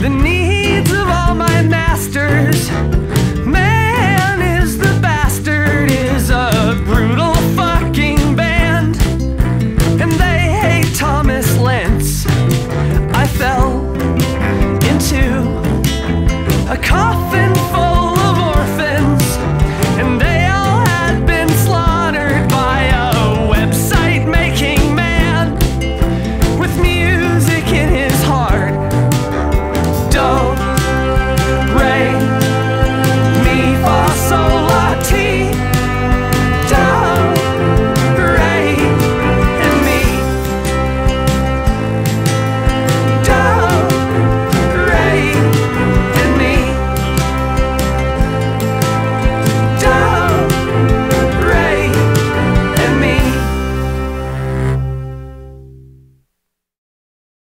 the needs of all my men.